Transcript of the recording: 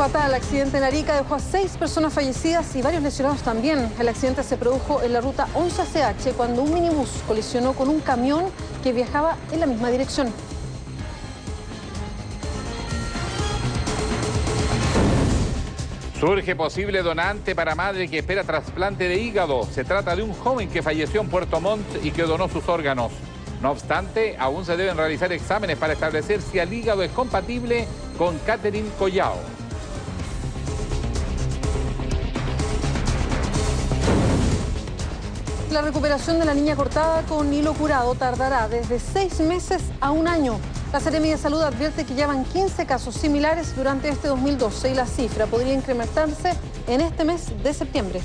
Fatal accidente en Arica dejó a seis personas fallecidas y varios lesionados también. El accidente se produjo en la ruta 11CH cuando un minibús colisionó con un camión que viajaba en la misma dirección. Surge posible donante para madre que espera trasplante de hígado. Se trata de un joven que falleció en Puerto Montt y que donó sus órganos. No obstante, aún se deben realizar exámenes para establecer si el hígado es compatible con Catherine Collao. La recuperación de la niña cortada con hilo curado tardará desde seis meses a un año. La Seremi de Salud advierte que llevan 15 casos similares durante este 2012 y la cifra podría incrementarse en este mes de septiembre.